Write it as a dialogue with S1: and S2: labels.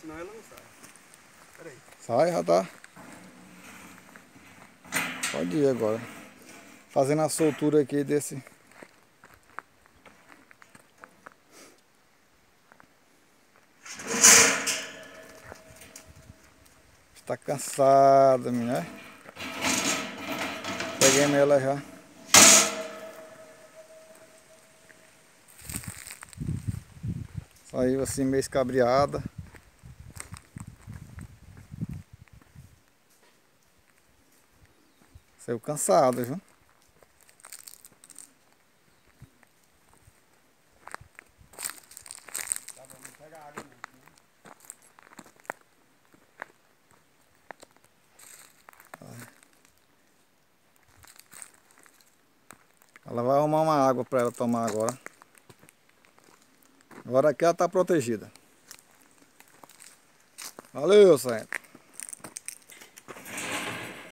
S1: senão ela não sai. Peraí.
S2: Sai, já tá. Pode ir agora. Fazendo a soltura aqui desse. Está cansada, minha. Peguei nela já. Saiu assim meio escabriada. Saiu cansado, viu? Ela vai arrumar uma água para ela tomar agora. Agora aqui ela está protegida. Valeu, Santo.